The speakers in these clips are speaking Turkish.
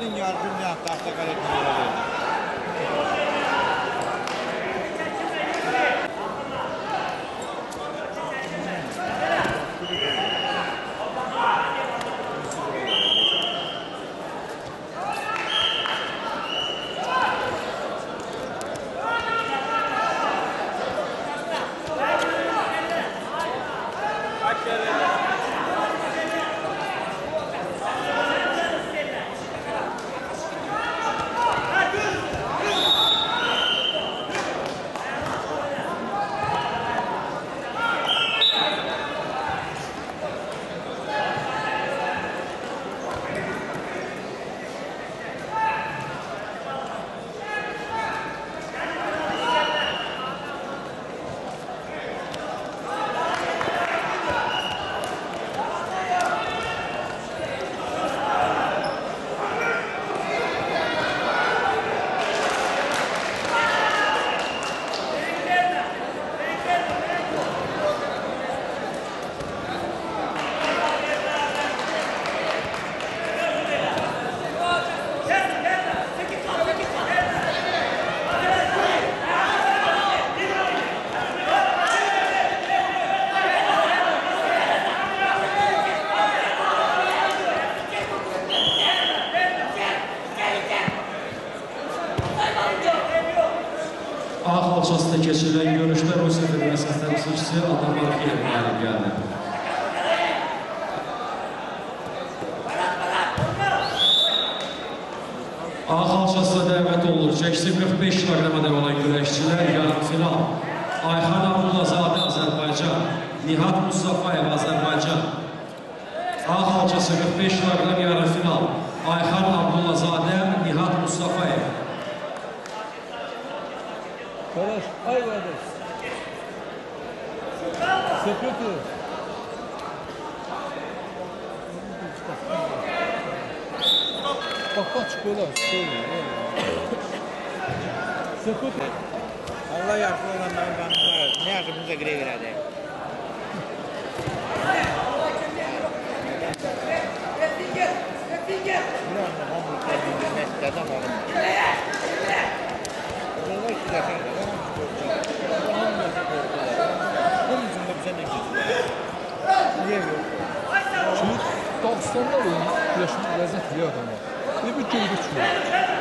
Bütün yardım ne tahta karakterleri. A xalçasında keçirilən görüşdə Rusiya Federasiyası təmsilçisi Adam Markiyev qalib gəldi. A xalçasına dəvət olunur. Çəkisi 45 kiloqrama olan güləşçilər yarım final. Ayxan Abdullazadə Azərbaycan, Nihat Mustafayev Azərbaycan. A xalçası 45 kiloqram yarım final. Ayxan Abdullazadə, Nihat Mustafayev. Kardeş, ay kardeş. Sepeti. Bak bak çıkıyorlar. Sepeti. Allah yaxşı olanların qanunları. Ne yaxşımıza qire verədi. Bir anda hamur kendinde Dağıstan'da oyun, yaşın lezzet biliyor adamlar. Bir bir gölge çıkıyor.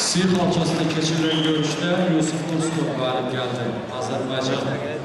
Sir halçasında keçirilən görüşdə Yusuf Dostov qalib gəldi. Azərbaycan